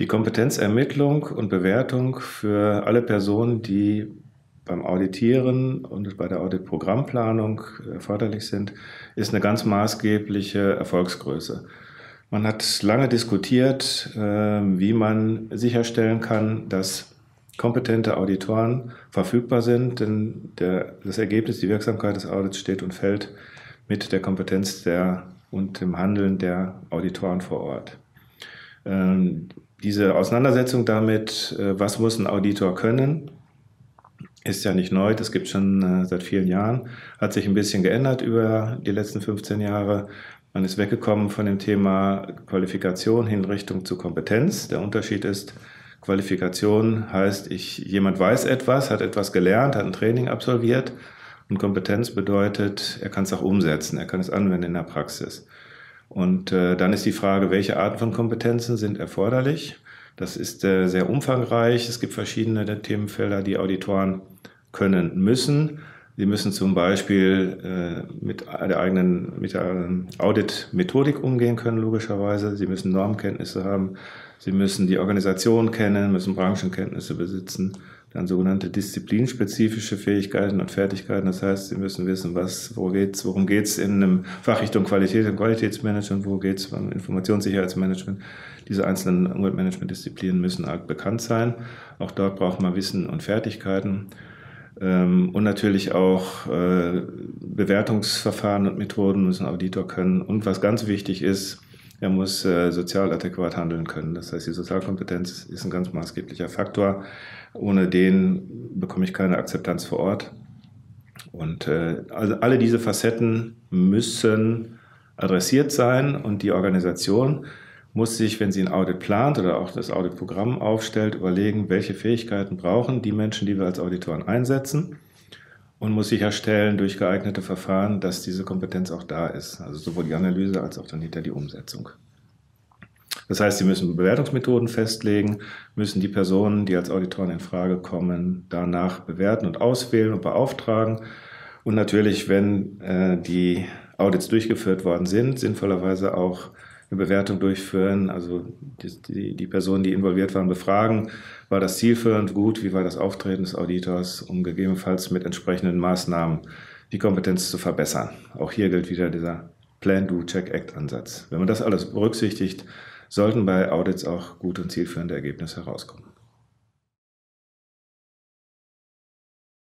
Die Kompetenzermittlung und Bewertung für alle Personen, die beim Auditieren und bei der Auditprogrammplanung erforderlich sind, ist eine ganz maßgebliche Erfolgsgröße. Man hat lange diskutiert, äh, wie man sicherstellen kann, dass kompetente Auditoren verfügbar sind, denn der, das Ergebnis, die Wirksamkeit des Audits steht und fällt mit der Kompetenz der und dem Handeln der Auditoren vor Ort. Ähm, diese Auseinandersetzung damit, äh, was muss ein Auditor können, ist ja nicht neu, das gibt es schon äh, seit vielen Jahren, hat sich ein bisschen geändert über die letzten 15 Jahre. Man ist weggekommen von dem Thema Qualifikation hin Richtung zu Kompetenz. Der Unterschied ist, Qualifikation heißt, ich, jemand weiß etwas, hat etwas gelernt, hat ein Training absolviert. Und Kompetenz bedeutet, er kann es auch umsetzen, er kann es anwenden in der Praxis. Und äh, dann ist die Frage, welche Arten von Kompetenzen sind erforderlich? Das ist äh, sehr umfangreich. Es gibt verschiedene Themenfelder, die Auditoren können müssen. Sie müssen zum Beispiel äh, mit der eigenen mit der Audit-Methodik umgehen können, logischerweise. Sie müssen Normkenntnisse haben. Sie müssen die Organisation kennen, müssen Branchenkenntnisse besitzen. Dann sogenannte disziplinspezifische Fähigkeiten und Fertigkeiten. Das heißt, Sie müssen wissen, was, wo geht's, worum geht's in einem Fachrichtung Qualität und Qualitätsmanagement, wo geht's beim Informationssicherheitsmanagement. Diese einzelnen Umweltmanagement-Disziplinen müssen arg bekannt sein. Auch dort braucht man Wissen und Fertigkeiten. Ähm, und natürlich auch äh, Bewertungsverfahren und Methoden müssen Auditor können. Und was ganz wichtig ist, er muss äh, sozial adäquat handeln können. Das heißt, die Sozialkompetenz ist ein ganz maßgeblicher Faktor. Ohne den bekomme ich keine Akzeptanz vor Ort. Und äh, also alle diese Facetten müssen adressiert sein und die Organisation muss sich, wenn sie ein Audit plant oder auch das Auditprogramm aufstellt, überlegen, welche Fähigkeiten brauchen die Menschen, die wir als Auditoren einsetzen und muss sicherstellen durch geeignete Verfahren, dass diese Kompetenz auch da ist. Also sowohl die Analyse als auch dann hinter die Umsetzung. Das heißt, Sie müssen Bewertungsmethoden festlegen, müssen die Personen, die als Auditoren in Frage kommen, danach bewerten und auswählen und beauftragen. Und natürlich, wenn äh, die Audits durchgeführt worden sind, sinnvollerweise auch eine Bewertung durchführen, also die, die, die, Personen, die involviert waren, befragen, war das zielführend gut, wie war das Auftreten des Auditors, um gegebenenfalls mit entsprechenden Maßnahmen die Kompetenz zu verbessern. Auch hier gilt wieder dieser Plan, Do, Check, Act Ansatz. Wenn man das alles berücksichtigt, sollten bei Audits auch gute und zielführende Ergebnisse herauskommen.